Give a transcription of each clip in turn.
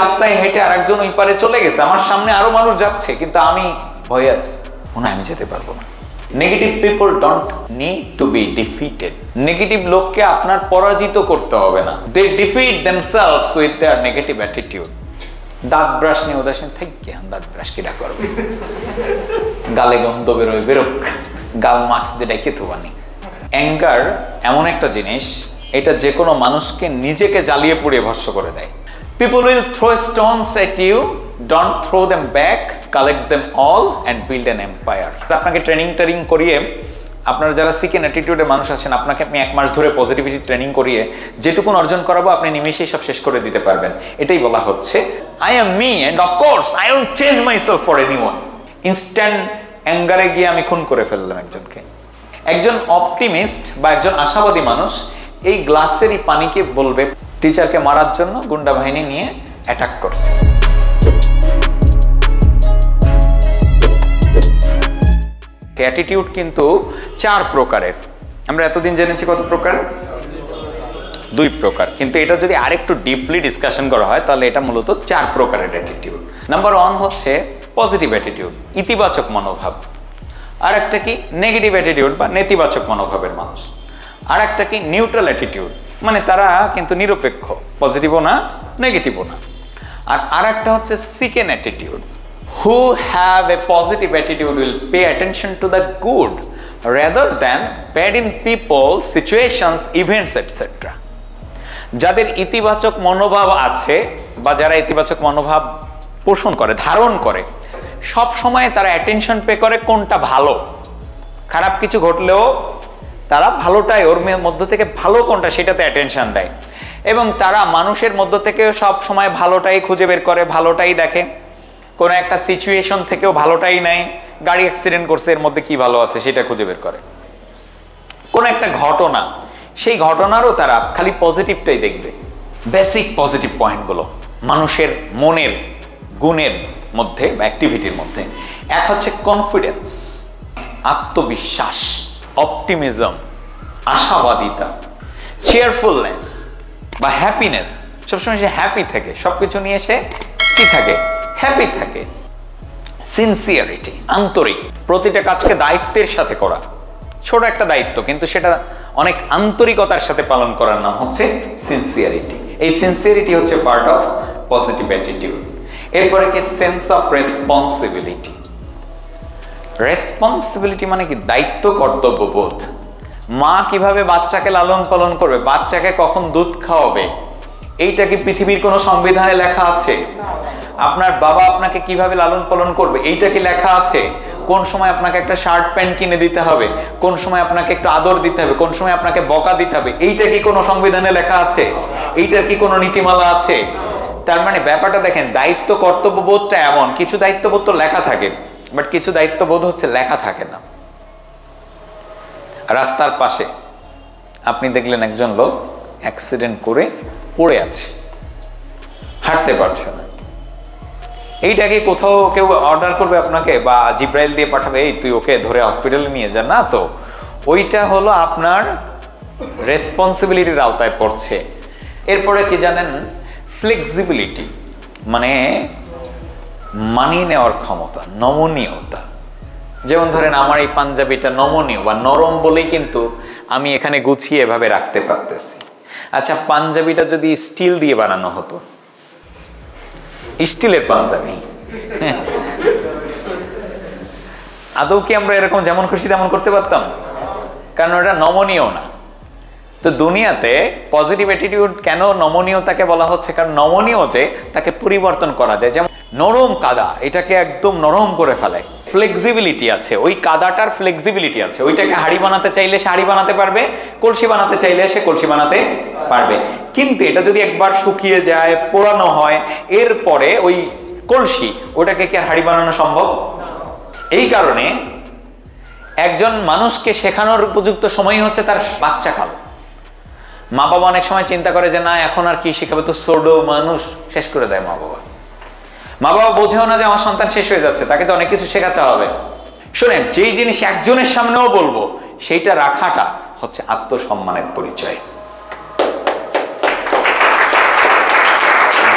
রাস্তায় হেঁটে আরেকজন ওই পারে চলে গেছে, আমার সামনে আরও মানুষ যাচ্ছে, কিন্তু আমি ভয়ে আছি। মনে আমি যেতে পারব না। Negative people don't need to be defeated negative লোককে আপনার পরাজিত করতে হবে না। They defeat themselves with their negative attitude দাঁত ব্রাশ নিয়ে উদাসীন। থাকি দাঁত ব্রাশ কিরা করবে। গালে গন্ধ বেরোয়, বেরোক। গাল মাছ যেটা খেতে বানি অ্যাঙ্গার এমন একটা জিনিস, এটা যে কোনো মানুষকে নিজেকে জ্বালিয়ে পুড়িয়ে ভস্য করে দেয়। People will throw stones at you don't throw them back collect them all and build an empire আপনাকে ট্রেনিং ট্রেনিং করিয়ে, আপনারা যারা সিকেন অ্যাটিটিউডের মানুষ আছেন, আপনাকে আমি এক মাস ধরে পজিটিভিটি ট্রেনিং করিয়ে যেটুকুন অর্জন করাবো, আপনি নিমেষেই সব শেষ করে দিতে পারবেন। এটাই বলা হচ্ছে I am me and of course I don't change myself for anyone instant অ্যাঙ্গারে গিয়ে আমি খুন করে ফেললাম একজনকে। একজন অপটিমিস্ট বা একজন আশাবাদী মানুষ এই গ্লাসেরই পানিকে বলবে টিচারকে মারার জন্য গুন্ডা বাহিনী নিয়ে অ্যাটাক করছে। অ্যাটিটিউড কিন্তু চার প্রকারের। আমরা এতদিন জেনেছি কত প্রকার? দুই প্রকার। কিন্তু এটা যদি আরেকটু ডিপলি ডিসকাশন করা হয়, তাহলে এটা মূলত চার প্রকারের অ্যাটিটিউড নাম্বার ওয়ান হচ্ছে পজিটিভ অ্যাটিটিউড ইতিবাচক মনোভাব। আর একটা কি? নেগেটিভ অ্যাটিটিউড বা নেতিবাচক মনোভাবের মানুষ। আর একটা কি? নিউট্রাল অ্যাটিটিউড মানে তারা কিন্তু নিরপেক্ষ পজিটিভও না নেগেটিভও না। আর আর একটা হচ্ছে সিকেন attitude who have a positive attitude will pay attention to the good rather than bad in people, situations, events, etc. যাদের ইতিবাচক মনোভাব আছে বা যারা ইতিবাচক মনোভাব পোষণ করে ধারণ করে সব সময় তারা অ্যাটেনশন পে করে কোনটা ভালো। খারাপ কিছু ঘটলেও তারা ভালোটাই, ওর মধ্য থেকে ভালো কোনটা সেটাতে অ্যাটেনশন দেয়। এবং তারা মানুষের মধ্য থেকে সব সময় ভালোটাই খুঁজে বের করে, ভালোটাই দেখে। কোনো একটা সিচুয়েশন থেকেও ভালোটাই নেয়। গাড়ি অ্যাক্সিডেন্ট করছে, এর মধ্যে কি ভালো আছে সেটা খুঁজে বের করে। কোনো একটা ঘটনা, সেই ঘটনারও তারা খালি পজিটিভটাই দেখবে। বেসিক পজিটিভ পয়েন্টগুলো মানুষের মনের, গুণের মধ্যে বা অ্যাক্টিভিটির মধ্যে। এক হচ্ছে কনফিডেন্স আত্মবিশ্বাস। অপটিমিজম আশাবাদিতা চেয়ারফুলনেস বা হ্যাপিনেস সবসময় সে হ্যাপি থাকে। সব কিছু নিয়ে সে কি থাকে? হ্যাপি থাকে। সিনসিয়ারিটি আন্তরিক। প্রতিটা কাজকে দায়িত্বের সাথে করা। ছোট একটা দায়িত্ব, কিন্তু সেটা অনেক আন্তরিকতার সাথে পালন করার নাম হচ্ছে সিনসিয়ারিটি এই সিনসিয়ারিটি হচ্ছে পার্ট অফ পজিটিভ অ্যাটিটিউড এরপরে কি? সেন্স অফ রেসপন্সিবিলিটি রেসপন্সিবিলিটি মানে কি? দায়িত্ব কর্তব্যবোধ মা কীভাবে বাচ্চাকে লালন পালন করবে? বাচ্চাকে কখন দুধ খাওয়াবে? এইটা কি পৃথিবীর কোনো সংবিধানে লেখা আছে? আপনার বাবা আপনাকে কীভাবে লালন পালন করবে? এইটা কি লেখা আছে? কোন সময় আপনাকে একটা শার্ট প্যান্ট কিনে দিতে হবে? কোন সময় আপনাকে একটু আদর দিতে হবে? কোন সময় আপনাকে বকা দিতে হবে? এইটা কি কোনো সংবিধানে লেখা আছে? এইটার কি কোনো নীতিমালা আছে? তার মানে ব্যাপারটা দেখেন, দায়িত্ব কর্তব্যবোধটা এমন। কিছু দায়িত্ববোধ তো লেখা থাকে। বাট কিছু দায়িত্ববোধ হচ্ছে লেখা থাকে না। রাস্তার পাশে আপনি দেখলেন একজন লোক অ্যাক্সিডেন্ট করে পড়ে আছে। হাঁটতে পারছে না। এইটাকে কোথাও কেউ অর্ডার করবে আপনাকে বা জিব্রাইল দিয়ে পাঠাবে, এই, তুই ওকে ধরে হসপিটালে নিয়ে যা। না তো, ওইটা হলো আপনার রেসপন্সিবিলিটির আওতায় পড়ছে। এরপরে কি জানেন? ফ্লেক্সিবিলিটি মানে মানিয়ে নেওয়ার ক্ষমতা, নমনীয়তা। যেমন ধরেন আমার এই পাঞ্জাবিটা নমনীয় বা নরম বলেই কিন্তু আমি এখানে গুছিয়ে এভাবে রাখতে পারতেছি। আচ্ছা পাঞ্জাবিটা যদি স্টিল দিয়ে বানানো হতো? স্টিলের পাঞ্জাবি। আদৌ কি আমরা এরকম যেমন খুশি তেমন করতে পারতাম? কারণ ওটা নমনীয় না। তো দুনিয়াতে পজিটিভ অ্যাটিটিউড কেন নমনীয়তাকে বলা হচ্ছে? কারণ নমনীয়তে তাকে পরিবর্তন করা যায়। যেমন নরম কাদা, এটাকে একদম নরম করে ফেলে। ফ্লেক্সিবিলিটি আছে, ওই কাদাটার ফ্লেক্সিবিলিটি আছে। ওইটাকে হাড়ি বানাতে চাইলে সে হাড়ি বানাতে পারবে, কলসি বানাতে চাইলে সে কলসি বানাতে পারবে। কিন্তু এটা যদি একবার শুকিয়ে যায়, পোড়ানো হয়, এরপরে ওই কলসি, ওটাকে কি আর হাড়ি বানানো সম্ভব? এই কারণে একজন মানুষকে শেখানোর উপযুক্ত সময় হচ্ছে তার বাচ্চাকাল মা বাবা অনেক সময় চিন্তা করে যে, না, এখন আর কি শেখাবে? তো ছোটো মানুষ শেষ করে দেয় মা বাবা মা বাবা বোঝেও না যে আমার সন্তান শেষ হয়ে যাচ্ছে, তাকে তো অনেক কিছু শেখাতে হবে। শোনেন, যেই জিনিস একজনের সামনেও বলব, সেইটা রাখাটা হচ্ছে আত্মসম্মানের পরিচয়।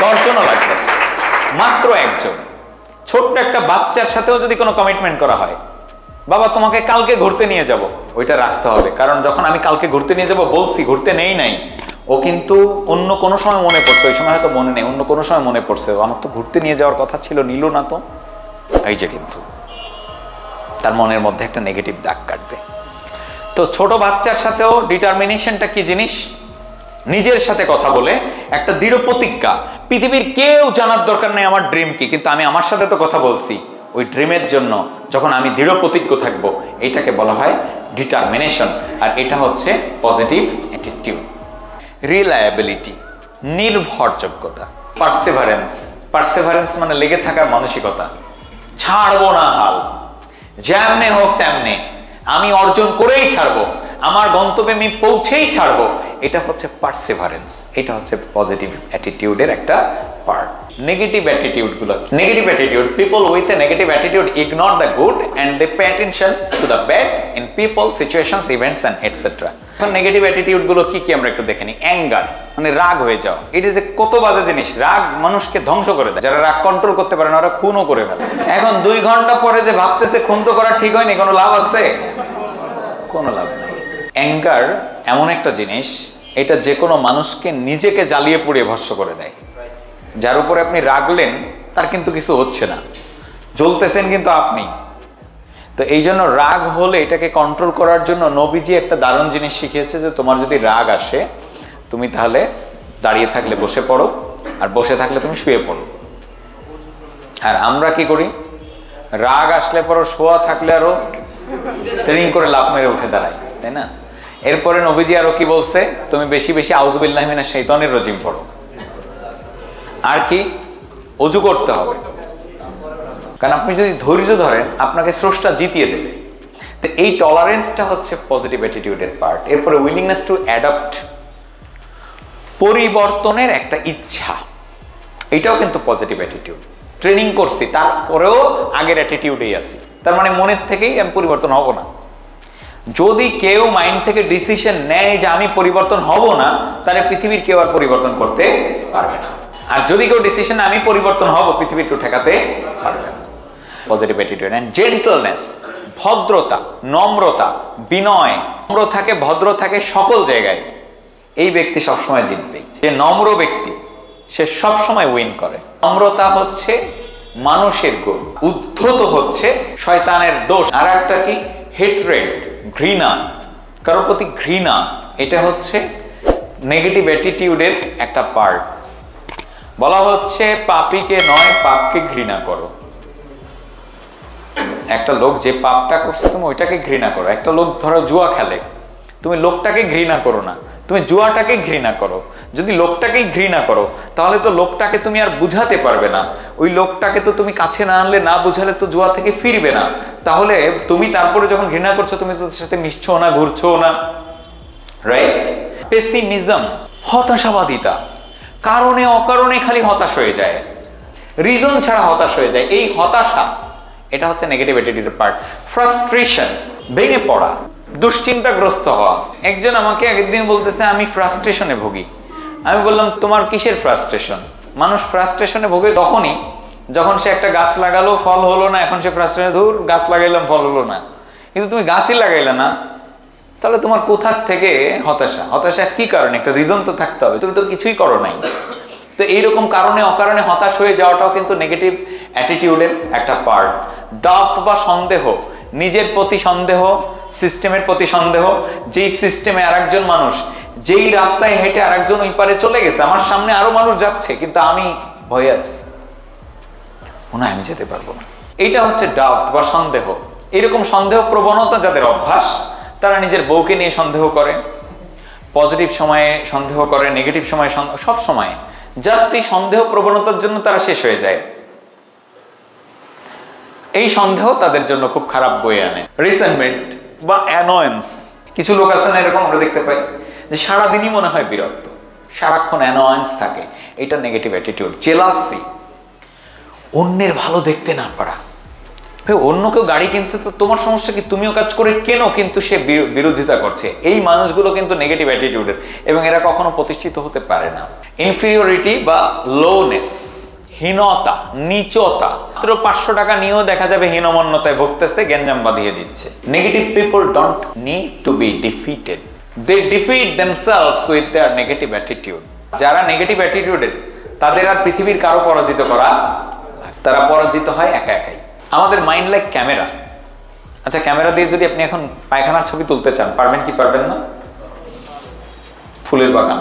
দশজনও লাগবে। মাত্র একজন। ছোট্ট একটা বাচ্চার সাথেও যদি কোনো কমিটমেন্ট করা হয়, বাবা তোমাকে কালকে ঘুরতে নিয়ে যাব, ওইটা রাখতে হবে। কারণ যখন আমি কালকে ঘুরতে নিয়ে যাব, বলছি, ঘুরতে নেই নাই। ও কিন্তু অন্য কোনো সময় মনে পড়ছে, ওই সময় হয়তো মনে নেই, অন্য কোনো সময় মনে পড়ছে। আমার তো ঘুরতে নিয়ে যাওয়ার কথা ছিল, নিল না তো। এই যে কিন্তু, তার মনের মধ্যে একটা নেগেটিভ দাগ কাটবে। তো ছোট বাচ্চার সাথেও ডিটারমিনেশনটা কি জিনিস? নিজের সাথে কথা বলে একটা দৃঢ় প্রতিজ্ঞা, পৃথিবীর কেউ জানার দরকার নেই আমার ড্রিম কি, কিন্তু আমি আমার সাথে তো কথা বলছি। ওই ড্রিমের জন্য যখন আমি দৃঢ় প্রতিজ্ঞ থাকব, এইটাকে বলা হয় ডিটারমিনেশন আর এটা হচ্ছে পজিটিভ অ্যাটিটিউড রিলায়াবিলিটি নির্ভরযোগ্যতা পার্সেভারেন্স পার্সেভারেন্স মানে লেগে থাকার মানসিকতা। ছাড়বো না হাল। যেমনে হোক তেমনে, আমি অর্জন করেই ছাড়বো, আমার গন্তব্যে আমি পৌঁছেই ছাড়বো। এটা হচ্ছে পার্সেভারেন্স এটা হচ্ছে পজিটিভ অ্যাটিটিউডের একটা part negative অ্যাটিটিউডগুলো negative attitude people with a negative attitude ignore the good and they pay attention to the bad in people situations events and etcetera এখন নেগেটিভ অ্যাটিটিউডগুলো কি কি আমরা একটু দেখে নিই? অ্যাঙ্গার মানে রাগ হয়ে যাও ইট ইজ এ কত বাজে জিনিস। রাগ মানুষকে ধ্বংস করে দেয়। যারা রাগ কন্ট্রোল করতে পারে না, ওরা খুনও করে ফেলে। এখন দুই ঘণ্টা পরে যে ভাবতেছে, খুন তো করা ঠিক হয়নি, কোনো লাভ আছে? কোনো লাভ নেই। অ্যাঙ্গার এমন একটা জিনিস, এটা যে কোনো মানুষকে নিজেকে জ্বালিয়ে পুড়িয়ে ভস্য করে দেয়। যার উপরে আপনি রাগলেন, তার কিন্তু কিছু হচ্ছে না। জ্বলতেছেন কিন্তু আপনি। তো এই জন্য রাগ হলে এটাকে কন্ট্রোল করার জন্য নবীজি একটা দারুণ জিনিস শিখিয়েছে যে তোমার যদি রাগ আসে, তুমি তাহলে দাঁড়িয়ে থাকলে বসে পড়ো, আর বসে থাকলে তুমি শুয়ে পড়ো। আর আমরা কি করি? রাগ আসলে পরও শোয়া থাকলে আরও ট্রেনিং করে লাভ মেরে উঠে দাঁড়ায় তাই না? এরপরে নবীজি আরও কি বলছে? তুমি বেশি বেশি আউজবিল্লাহমিনা শৈতানের রজিম পড়ো। আর কি? অজু করতে হবে। কারণ আপনি যদি ধৈর্য ধরেন, আপনাকে স্রষ্টা জিতিয়ে দেবে। তো এই টলারেন্সটা হচ্ছে পজিটিভ অ্যাটিটিউডের পার্ট এরপরে উইলিংনেস টু অ্যাডাপ্ট পরিবর্তনের একটা ইচ্ছা। এটাও কিন্তু পজিটিভ অ্যাটিটিউড ট্রেনিং করছি, তারপরেও আগের অ্যাটিটিউডেই আছি। তার মানে মনের থেকেই আমি পরিবর্তন হব না। যদি কেউ মাইন্ড থেকে ডিসিশন নেয় যে আমি পরিবর্তন হব না, তাহলে পৃথিবীর কেউ আর পরিবর্তন করতে পারবে না। আর যদি কেউ ডিসিশন আমি পরিবর্তন হব, পৃথিবীর কেউ ঠেকাতে পারবে না। পজিটিভ অ্যাটিটিউড অ্যান্ড জেন্টলনেস ভদ্রতা, নম্রতা, বিনয়, নম্র থাকে, ভদ্র থাকে সকল জায়গায়। এই ব্যক্তি সবসময় জিতবে যে নম্র ব্যক্তি, সে সবসময় উইন করে। নম্রতা হচ্ছে মানুষের গুণ। উদ্ধত হচ্ছে শয়তানের দোষ। আর একটা কি? হেট্রেড ঘৃণা। কারোর প্রতি ঘৃণা, এটা হচ্ছে নেগেটিভ অ্যাটিটিউডের একটা পার্ট বলা হচ্ছে, পাপিকে নয়, পাপকে ঘৃণা করো। একটা লোক যে পাপটা করছে, তুমি ওইটাকে ঘৃণা করো। একটা লোক ধরো জুয়া খেলে, তুমি লোকটাকে ঘৃণা করো না। তুমি জুয়াটাকে ঘৃণা করো। যদি লোকটাকেই ঘৃণা করো, তাহলে তো লোকটাকে তুমি আর বুঝাতে পারবে না। ওই লোকটাকে তো তুমি কাছে না আনলে, না বুঝালে তো জুয়া থেকে ফিরবে না। তাহলে তুমি তারপরে যখন ঘৃণা করছ, তুমি তো তার সাথে মিশছো না, ঘুরছো না। রাইট পেসিমিজম হতাশাবাদিতা। কারণে অকারণে খালি হতাশ হয়ে যায়। রিজন ছাড়া হতাশ হয়ে যায়। এই হতাশা এটা হচ্ছে নেগেটিভ অ্যাটিটিউডের পার্ট ফ্রাস্ট্রেশন ভেঙে পড়া, দুশ্চিন্তাগ্রস্ত হওয়া। একজন আমাকে একদিন বলতেছে, আমি ফ্রাস্ট্রেশনে ভুগি। আমি বললাম, তোমার কিসের ফ্রাস্ট্রেশন মানুষ ফ্রাস্ট্রেশনে ভোগে তখনই যখন সে একটা গাছ লাগালো, ফল হলো না, এখন সে ফ্রাস্ট্রেশনে ধুর, গাছ লাগাইলাম, ফল হলো না। কিন্তু তুমি গাছই লাগাইলে না, তাহলে তোমার কোথার থেকে হতাশা? হতাশা কি কারণে? একটা রিজন তো থাকতে হবে, তুমি তো কিছুই করো নাই। তো এইরকম কারণে অকারণে হতাশ হয়ে যাওয়াটাও কিন্তু নেগেটিভ অ্যাটিটিউডের একটা পার্ট ডাউট বা সন্দেহ, নিজের প্রতি সন্দেহ সিস্টেমের প্রতি সন্দেহ, যেই সিস্টেমে আরেকজন মানুষ, যেই রাস্তায় হেঁটে আরেকজন ওই পারে চলে গেছে, আমার সামনে আরও মানুষ যাচ্ছে, কিন্তু আমি ভয়ে আছি। মনে আমি যেতে পারব না। এইটা হচ্ছে ডাউট বা সন্দেহ। এরকম সন্দেহ প্রবণতা যাদের অভ্যাস, তারা নিজের বউকে নিয়ে সন্দেহ করে পজিটিভ সময়ে সন্দেহ করে নেগেটিভ সময়ে সব সময়। জাস্ট এই সন্দেহ প্রবণতার জন্য তারা শেষ হয়ে যায়। এই সন্দেহ তাদের জন্য খুব খারাপ বয়ে আনে। রিসেন্টমেন্ট বা অ্যানোয়েন্স কিছু লোক আছে না, এরকম আমরা দেখতে পাই, যে সারাদিনই মনে হয় বিরক্ত। সারাক্ষণ অ্যানোয়েন্স থাকে। এটা নেগেটিভ অ্যাটিটিউড জেলাসি অন্যের ভালো দেখতে না পারা। অন্য কেউ গাড়ি কিনছে তো তোমার সমস্যা কি? তুমিও কাজ করে কেন কিন্তু সে বিরোধিতা করছে? এই মানুষগুলো কিন্তু নেগেটিভ অ্যাটিটিউডের এবং এরা কখনো প্রতিষ্ঠিত হতে পারে না। ইনফিরিয়রিটি বা লোনেস হীনতা, নিচতা। মাত্র পাঁচশো টাকা নিয়েও দেখা যাবে হীনমন্যতায় ভুগতেছে, গ্যাঞ্জাম বাঁধিয়ে দিচ্ছে। Negative people don't need to be defeated they defeat themselves with their negative attitude যারা নেগেটিভ অ্যাটিটিউডের তাদের আর পৃথিবীর কারও পরাজিত করা তারা পরাজিত হয় একা একাই। আমাদের মাইন্ড লাইক ক্যামেরা আচ্ছা ক্যামেরা দিয়ে যদি আপনি এখন পায়খানার ছবি তুলতে চান, পারবেন কি পারবেন না? ফুলের বাগান।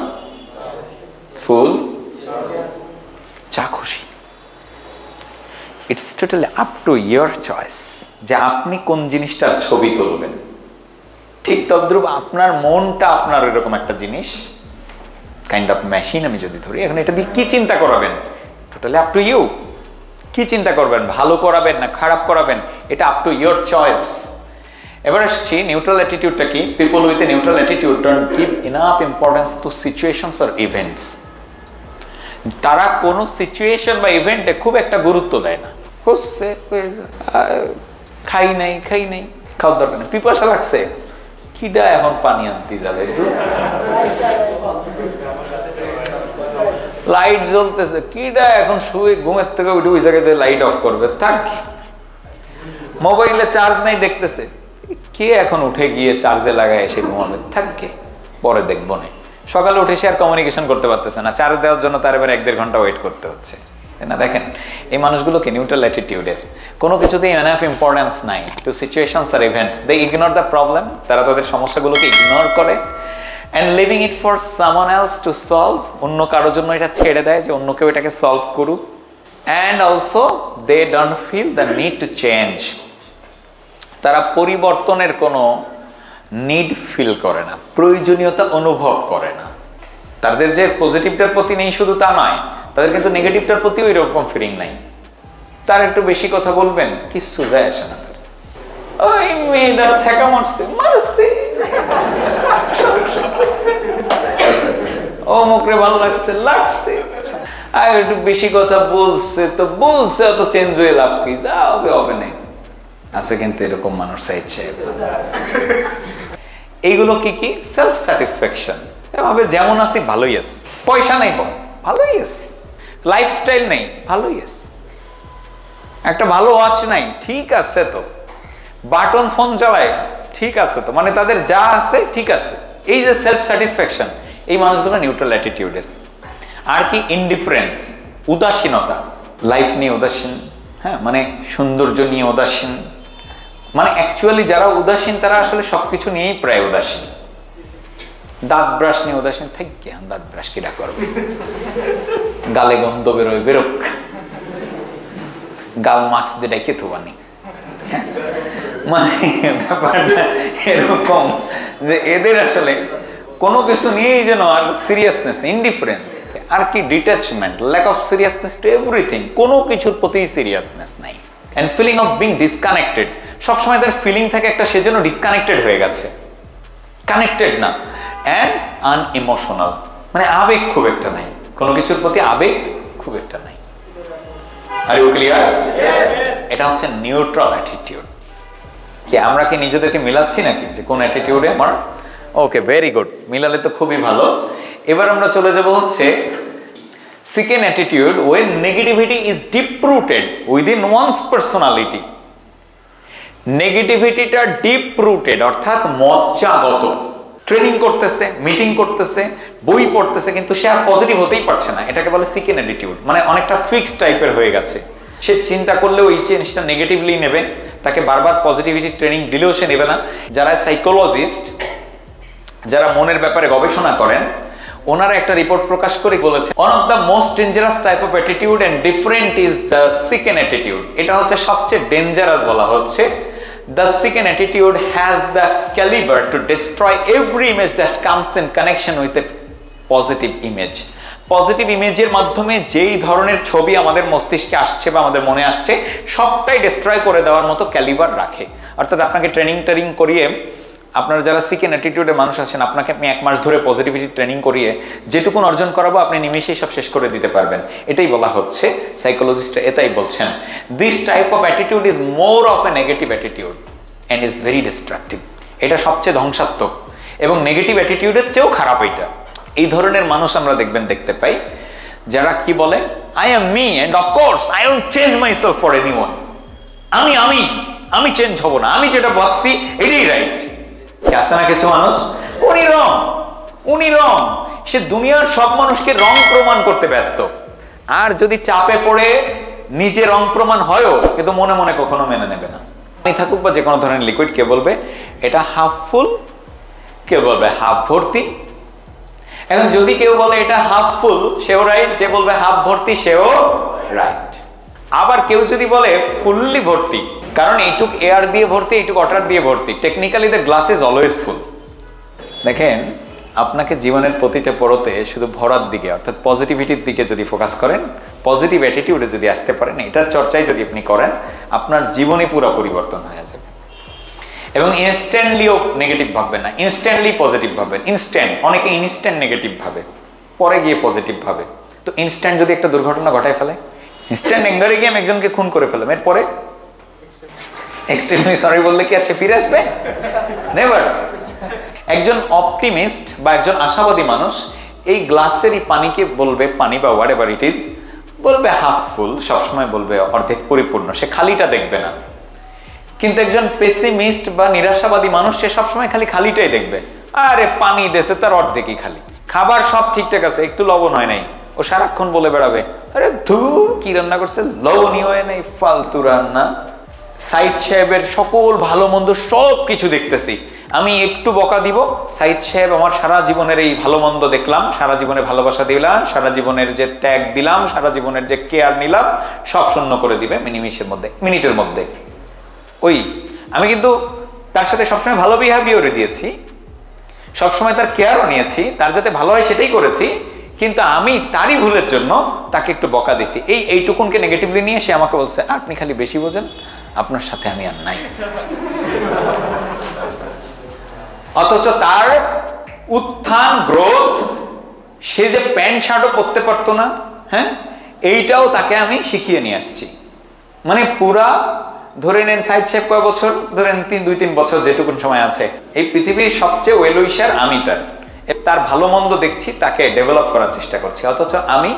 ফুল। যা খুশি। It's totally up to your choice যে আপনি কোন জিনিসটার ছবি তুলবেন। ঠিক তদ্রুপ আপনার মনটা আপনার এরকম একটা জিনিস কাইন্ড অফ মেশিন আমি যদি ধরি, এখন এটা দিয়ে কি চিন্তা করাবেন? টোটালি আপ টু ইউ কি চিন্তা করবেন? ভালো করাবেন না খারাপ করাবেন? এটা আপ টু ইয়োর চয়েস এবার আসছি নিউট্রাল অ্যাটিটিউডটা কি? People with a neutral attitude don't give enough importance to situations or events তারা কোনো সিচুয়েশন বা ইভেন্টে খুব একটা গুরুত্ব দেয় না। হচ্ছে হয়েছে, আহ, খাই নাই খাই নাই। খাওয়ার দরকার নেই। পিপাসা লাগছে। কিডা এখন পানি আনতে যাবে। লাইট জ্বলতেছে। কিডা এখন শুয়ে ঘুমের থেকে উঠে ওই জায়গায় যে লাইট অফ করবে? থাক। মোবাইলে চার্জ নাই দেখতেছে। কে এখন উঠে গিয়ে চার্জে লাগায় এসে ঘুমাবে? থাকবে পরে দেখব না। সকালে উঠে সে আর কমিউনিকেশন করতে পারতেছে না। চার্জ দেওয়ার জন্য তার এবার এক দেড় ঘণ্টা ওয়েট করতে হচ্ছে। না, দেখেন, এই মানুষগুলোকে নিউট্রাল অ্যাটিটিউডের কোনো কিছুতেই এনাফ ইম্পর্টেন্স নাই to situations R events they ignore the problem তারা তাদের সমস্যাগুলোকে ইগনোর করে and leaving it for someone else to solve অন্য কারোর জন্য এটা ছেড়ে দেয় যে অন্য কেউ এটাকে সলভ করুক। And also they don't feel the need to change তারা পরিবর্তনের কোনো নিড ফিল করে না, প্রয়োজনীয়তা অনুভব করে না। তাদের যে পজিটিভটার প্রতি নেই শুধু তা নয় তাদের কিন্তু নেগেটিভটার প্রতি ওই রকম ফিলিং নাই। তার একটু বেশি কথা বলবেন, কিচ্ছু যায় আসে না ওই মেয়েটা ঠেকা মারছে মারছে। ও মুখরে ভালো লাগছে লাগছে। আর একটু বেশি কথা বলছে তো বলছে, অত চেঞ্জ হয়ে লাভ কি? যা হবে হবে না আছে কিন্তু এরকম মানুষ চাইছে এইগুলো কি কি? সেলফ স্যাটিসফ্যাকশন এভাবে যেমন আছি, ভালোই আছে। পয়সা নেই ভালোই আছে। লাইফস্টাইল নেই। ভালোই আছে একটা ভালো ওয়াচ নাই, ঠিক আছে তো। বাটন ফোন চালায় ঠিক আছে তো। মানে তাদের যা আছে, ঠিক আছে। এই যে সেলফ স্যাটিসফ্যাকশন এই মানুষগুলো নিউট্রাল অ্যাটিটিউডের আর কি ইনডিফারেন্স উদাসীনতা। লাইফ নিয়ে উদাসীন হ্যাঁ? মানে সৌন্দর্য নিয়ে উদাসীন। মানে অ্যাকচুয়ালি যারা উদাসীন, তারা আসলে সব কিছু নিয়েই প্রায় উদাসীন। দাঁত ব্রাশ নিয়ে উদাসীন থাকে দাঁত ব্রাশ কিরা করবে? গালে গন্ধ বেরোয়, বেরোক। গাল মাছ যেটা কে থুবানি মানে ব্যাপারটা এরকম যে এদের আসলে কোনো কিছু নিয়েই যেন আর সিরিয়াসনেস ইনডিফারেন্স আর কি detachment lack of seriousness to everything কোনো কিছুর প্রতি সিরিয়াসনেস নাই। And feeling of being disconnected সবসময় তার ফিলিং থাকে একটা সে যেন ডিসকানেক্টেড হয়ে গেছে। কানেক্টেড না। অ্যান্ড আনইমোশনাল মানে আবেগ খুব একটা নাই। কোনো কিছুর প্রতি আবেগ খুব একটা নাই। আর ইউ ক্লিয়ার এটা হচ্ছে নিউট্রাল অ্যাটিটিউড কি আমরা কি নিজেদেরকে মিলাচ্ছি নাকি? যে কোন অ্যাটিটিউডে আমার? ওকে ভেরি গুড মিলালে তো খুবই ভালো। এবার আমরা চলে যাব হচ্ছে second attitude when negativity is deep rooted within one's personality নেগেটিভিটিটা deep rooted অর্থাৎ মজ্জাগত। ট্রেনিং করতেছে, মিটিং করতেছে, বই পড়তেছে, কিন্তু সে আর পজিটিভ হতেই পারছে না। এটাকে বলে সিকেন অ্যাটিটিউড মানে অনেকটা ফিক্স টাইপের হয়ে গেছে। সে চিন্তা করলেও এই জিনিসটা নেগেটিভলি নেবে, তাকে বারবার পজিটিভিটি ট্রেনিং দিলেও সে নেবে না। যারা সাইকোলজিস্ট যারা মনের ব্যাপারে গবেষণা করেন, ওনারা একটা রিপোর্ট প্রকাশ করে বলেছে one of the most dangerous type of attitude and different is the সিকেন attitude এটা হচ্ছে সবচেয়ে ডেঞ্জারাস বলা হচ্ছে The second attitude has the caliber to destroy every image that comes in connection with a positive image. Positive ইমেজের মাধ্যমে যেই ধরনের ছবি আমাদের মস্তিষ্কে আসছে বা আমাদের মনে আসছে সবটাই ডিস্ট্রয় করে দেওয়ার মতো ক্যালিবার রাখে অর্থাৎ আপনাকে ট্রেনিং ট্রেনিং করিয়ে আপনার যারা সিকেন অ্যাটিটিউডের মানুষ আছেন, আপনাকে আমি এক মাস ধরে পজিটিভিটি ট্রেনিং করিয়ে যেটুকুন অর্জন করাবো, আপনি নিমেষেই সব শেষ করে দিতে পারবেন। এটাই বলা হচ্ছে সাইকোলজিস্টরা এটাই বলছেন। This type of attitude is more of a negative attitude and is very destructive এটা সবচেয়ে ধ্বংসাত্মক। এবং নেগেটিভ অ্যাটিটিউডের চেয়েও খারাপ এটা। এই ধরনের মানুষ আমরা দেখবেন, দেখতে পাই, যারা কি বলে I am me and of course I don't change myself for anyone আমি আমি আমি চেঞ্জ হব না। আমি যেটা ভাবছি, এটাই রাইট আছে না কিছু মানুষ? উনি রং উনি রং। সে দুনিয়ার সব মানুষকে রং প্রমাণ করতে ব্যস্ত। আর যদি চাপে পড়ে নিজে রং প্রমাণ হয়ও, কিন্তু মনে মনে কখনো মেনে নেবে না। পানি থাকুক বা যে কোনো ধরনের লিকুইড কে বলবে, এটা হাফ ফুল কে বলবে হাফ ভর্তি। এখন যদি কেউ বলে এটা হাফ ফুল সেও রাইট যে বলবে হাফ ভর্তি, সেও রাইট আবার কেউ যদি বলে ফুললি ভর্তি, কারণ এইটুক এয়ার দিয়ে ভর্তি, এইটুক ওয়াটার দিয়ে ভর্তি technically the glass is always full দেখেন, আপনাকে জীবনের প্রতিটা পড়তে শুধু ভরার দিকে, অর্থাৎ পজিটিভিটির দিকে যদি ফোকাস করেন পজিটিভ অ্যাটিটিউডে যদি আসতে পারেন, এটার চর্চায় যদি আপনি করেন, আপনার জীবনে পুরো পরিবর্তন হয়ে যাবে। এবং ইনস্ট্যান্টলিও নেগেটিভ ভাববেন না ইনস্ট্যান্টলি পজিটিভ ভাববেন ইনস্ট্যান্ট অনেকে ইনস্ট্যান্ট নেগেটিভ ভাবে, পরে গিয়ে পজিটিভ ভাবে। তো ইনস্ট্যান্ট যদি একটা দুর্ঘটনা ঘটায় ফেলে ইনস্ট্যান্ট অ্যাঙ্গারে গিয়ে আমি একজনকে খুন করে ফেলাম এরপরে? এক্সট্রিমলি সরি বললে কি আর সে ফিরে আসবে? নেভার একজন অপটিমিস্ট বা একজন আশাবাদী মানুষ এই গ্লাসেরই পানিকে বলবে পানি বা হোয়াট এভার ইট ইজ বলবে হাফ ফুল সবসময় বলবে অর্ধেক পরিপূর্ণ। সে খালিটা দেখবে না। কিন্তু একজন পেসিমিস্ট বা নিরাশাবাদী মানুষ সে সবসময় খালি খালিটাই দেখবে। আরে পানি দেশে তার অর্ধেকই খালি। খাবার সব ঠিকঠাক আছে, একটু লবণ হয় নাই। ও সারাক্ষণ বলে বেড়াবে। আরে ধু কি রান্না করছে লবণই হয় নাই, ফালতু রান্না। সাইদ সাহেবের সকল ভালো মন্দ সব কিছু দেখতেছি। আমি একটু বকা দিব। সাইদ সাহেব আমার সারা জীবনের এই ভালো মন্দ দেখলাম, সারা জীবনে ভালোবাসা দিলাম, সারা জীবনের যে ত্যাগ দিলাম, সারা জীবনের যে কেয়ার নিলাম, সব শূন্য করে দিবে মিনিমিশের মধ্যে, মিনিটের মধ্যে। ওই, আমি কিন্তু তার সাথে সবসময় ভালো বিহেভিয়ারে দিয়েছি। সবসময় তার কেয়ারও নিয়েছি, তার যাতে ভালো হয় সেটাই করেছি। কিন্তু আমি তারই ভুলের জন্য তাকে একটু বকা দিছি এই এইটুকুনকে নেগেটিভলি নিয়ে সে আমাকে বলছে, আপনি খালি বেশি বোঝেন, আপনার সাথে আমি আর নাই। অথচ তার উত্থান গ্রোথ সে যে প্যান্ট শার্টও পরতে পারতো না হ্যাঁ এইটাও তাকে আমি শিখিয়ে নিয়ে আসছি। মানে পুরা, ধরে নেন সাইড সাহেব কয় বছর ধরেন তিন, দুই, তিন বছর যেটুকুন সময় আছে, এই পৃথিবীর সবচেয়ে ওয়েল উইশার আমি তার। তার ভালো মন্দ দেখছি, তাকে ডেভেলপ করার চেষ্টা করছি। অথচ আমি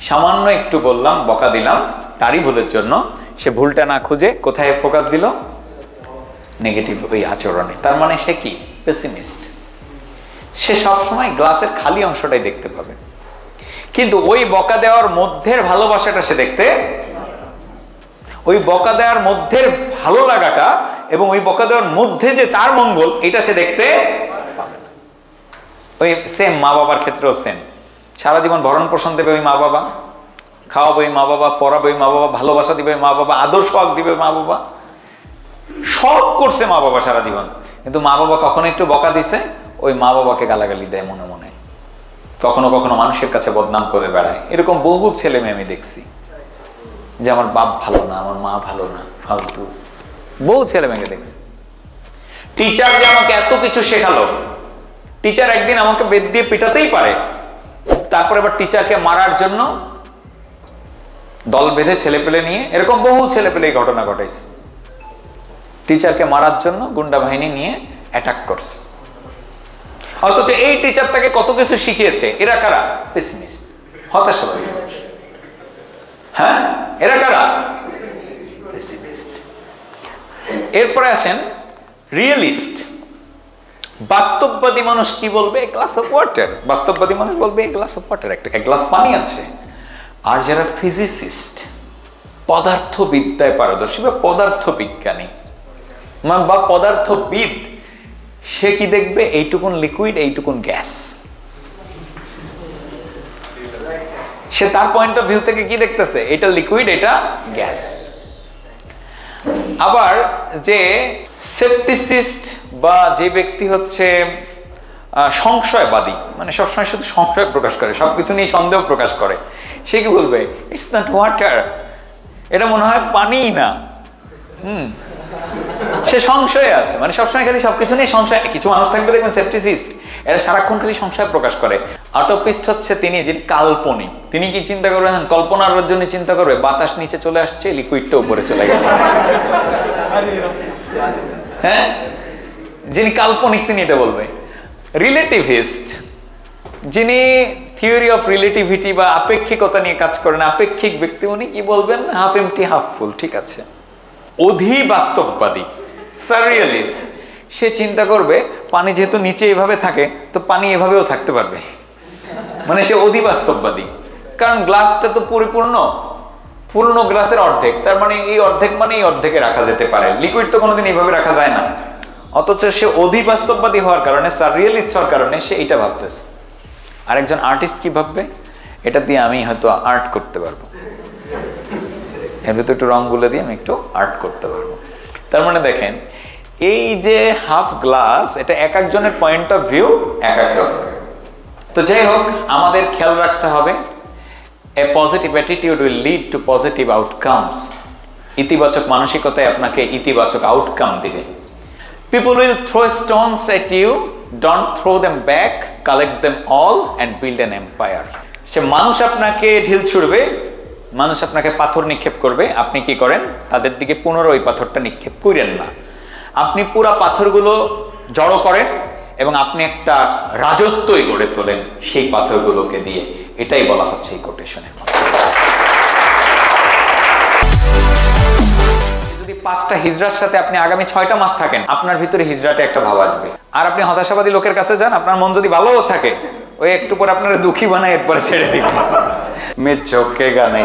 সামান্য একটু বললাম, বকা দিলাম তারই ভুলের জন্য। সে ভুলটা না খুঁজে কোথায় ফোকাস দিল? নেগেটিভ ওই আচরণে। তার মানে সে কি? পেসিমিস্ট সে সবসময় গ্লাসের খালি অংশটাই দেখতে পাবে। কিন্তু ওই বকা দেওয়ার মধ্যের ভালোবাসাটা সে দেখতে ওই বকা দেওয়ার মধ্যের ভালো লাগাটা এবং ওই বকা দেওয়ার মধ্যে যে তার মঙ্গল, এটা সে দেখতে ওই সেম মা বাবার ক্ষেত্রেও সেম সারা জীবন ভরণ পোষণ দেবে ওই মা বাবা, খাওয়াবে ওই মা বাবা, পড়াবে ওই মা বাবা, ভালোবাসা দিবে মা বাবা আদর সোহাগ দিবে মা বাবা। সব করছে মা বাবা সারা জীবন। কিন্তু মা বাবা কখনো একটু বকা দিছে, ওই মা বাবাকে গালাগালি দেয় মনে মনে। কখনো কখনো মানুষের কাছে বদনাম করে বেড়ায়। এরকম বহু ছেলে মেয়ে আমি দেখছি। যে আমার বাপ ভালো না, আমার মা ভালো না, ফালতু। বহু ছেলে মেয়েকে দেখছি। টিচার যে আমাকে এত কিছু শেখালো টিচার একদিন আমাকে বেদ দিয়ে পিটাতেই পারে। তারপর এবার টিচারকে মারার জন্য দল বেঁধে ছেলে পেলে নিয়ে, এরকম বহু ছেলে পেলে ঘটনা ঘটাইছে। টিচারকে মারার জন্য গুন্ডা বাহিনী নিয়ে অ্যাটাক করছে। অথচ এই টিচার তাকে কত কিছু শিখিয়েছে। এরা কারা? হতাশাবাদী হ্যাঁ? এরা কারা? এরপরে আসেন রিয়েলিস্ট বাস্তববাদী মানুষ কি বলবে? এক গ্লাস অফ ওয়াটার বাস্তববাদী মানুষ বলবে এক গ্লাস অফ ওয়াটার একটা এক গ্লাস পানি আছে। আর যারা ফিজিসিস্ট পদার্থবিদ্যায় পারদর্শী বা পদার্থ বিজ্ঞানী বা পদার্থবিদ, সে কি দেখবে? এইটুকুন লিকুইড এইটুকুন গ্যাস সে তার পয়েন্ট অফ ভিউ থেকে কি দেখতেছে? এটা লিকুইড এটা গ্যাস আবার যে সেপটিসিস্ট বা যে ব্যক্তি হচ্ছে সংশয়বাদী মানে সবসময় শুধু সংশয় প্রকাশ করে সব কিছু নিয়ে সন্দেহ প্রকাশ করে, সে কি বলবে? ইটস নট ওয়াটার এটা মনে হয় পানিই না। হুম। সে সংশয়ে আছে মানে সবসময় খালি সব কিছু নিয়ে সংশয়, কিছু মানুষ থাকবে দেখবেন সেপটিসিস্ট। এরা সারাক্ষণ খালি সংশয় প্রকাশ করে। আটোপিস্ট হচ্ছে তিনি যিনি কাল্পনিক। তিনি কি চিন্তা করবেন কল্পনার জন্য চিন্তা করবে, বাতাস নিচে চলে আসছে লিকুইডটা উপরে চলে গেছে। হ্যাঁ? যিনি কাল্পনিক, তিনি এটা বলবে। রিলেটিভিস্ট যিনি থিওরি অফ রিলেটিভিটি বা আপেক্ষিকতা নিয়ে কাজ করেন, আপেক্ষিক ব্যক্তি, উনি কি বলবেন? হাফ এমটি হাফ ফুল ঠিক আছে। অধিবাস্তববাদী সারিয়ালিস্ট সে চিন্তা করবে, পানি যেহেতু নিচে এভাবে থাকে, তো পানি এভাবেও থাকতে পারবে। মানে সে অধিবাস্তববাদী। কারণ গ্লাসটা তো পরিপূর্ণ, পূর্ণ গ্লাসের অর্ধেক। তার মানে এই অর্ধেক মানে এই অর্ধেকে রাখা যেতে পারে। লিকুইড তো কোনোদিন এইভাবে রাখা যায় না। অথচ সে অধিবাস্তববাদী হওয়ার কারণে সারিয়ালিস্ট হওয়ার কারণে সে এটা ভাবতেছে। আরেকজন আর্টিস্ট কি ভাববে? এটা দিয়ে আমি হয়তো আর্ট করতে পারব। এর ভিতরে একটু রঙগুলো দিয়ে আমি একটু আর্ট করতে পারব। তার মানে দেখেন এই যে হাফ গ্লাস এটা এক একজনের পয়েন্ট অফ ভিউ এক এক রকম। তো যাই হোক, আমাদের খেয়াল রাখতে হবে a positive attitude will lead to positive outcomes ইতিবাচক মানসিকতায় আপনাকে ইতিবাচক আউটকাম দিবে। People will throw stones at you don't throw them back collect them all and build an empire সে মানুষ আপনাকে ঢিল ছুড়বে, মানুষ আপনাকে পাথর নিক্ষেপ করবে, আপনি কি করেন? তাদের দিকে পুনরায় ওই পাথরটা নিক্ষেপ করেন না। আপনি পুরা পাথরগুলো জড়ো করেন এবং আপনি একটা রাজত্বই গড়ে তোলেন সেই পাথরগুলোকে দিয়ে। এটাই বলা হচ্ছে এই কোটেশনের যদি পাঁচটা হিজড়ার সাথে আপনি আগামী ছয়টা মাস থাকেন, আপনার ভিতরে হিজড়াটা একটা ভাব আসবে। আর আপনি হতাশাবাদী লোকের কাছে যান, আপনার মন যদি ভালোও থাকে, ওই একটু পর আপনারা দুঃখী বানায় এরপরে ছেড়ে দিবেন। মে চোখে গানে